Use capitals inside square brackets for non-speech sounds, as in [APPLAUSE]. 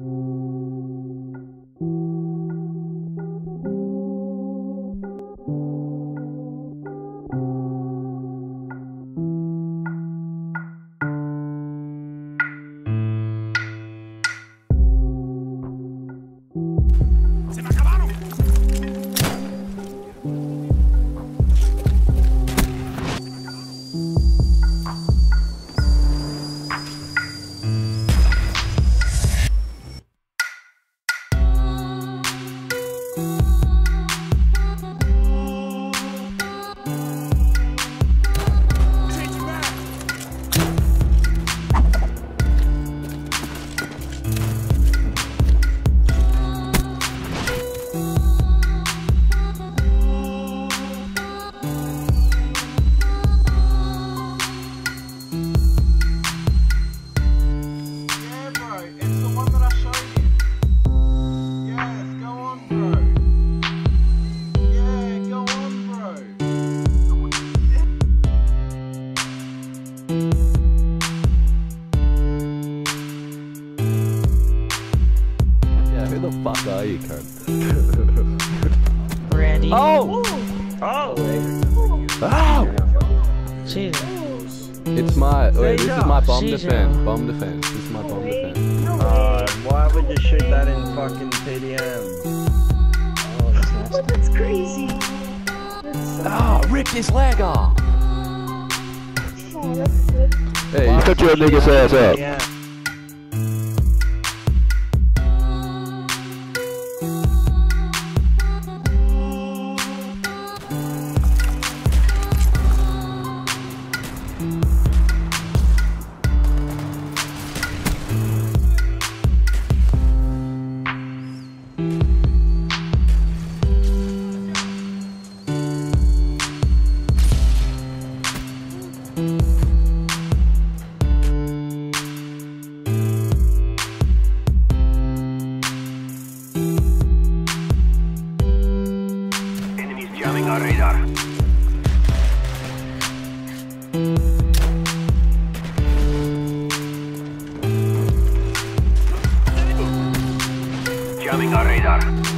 Yeah, Yeah, who the fuck are you, cunt? [LAUGHS] Randy. Oh! Oh! Oh! Jeez. It's my wait, this is my bomb She's defense. a- Bomb defense. This is my bomb defense. Uh, why would you shoot that in fucking TDM? Oh, that's nasty. That's crazy. Ah, ripped his leg off. Oh. Hey, you shut your nigga's ass up. Yeah. Our radar. Jamming our radar.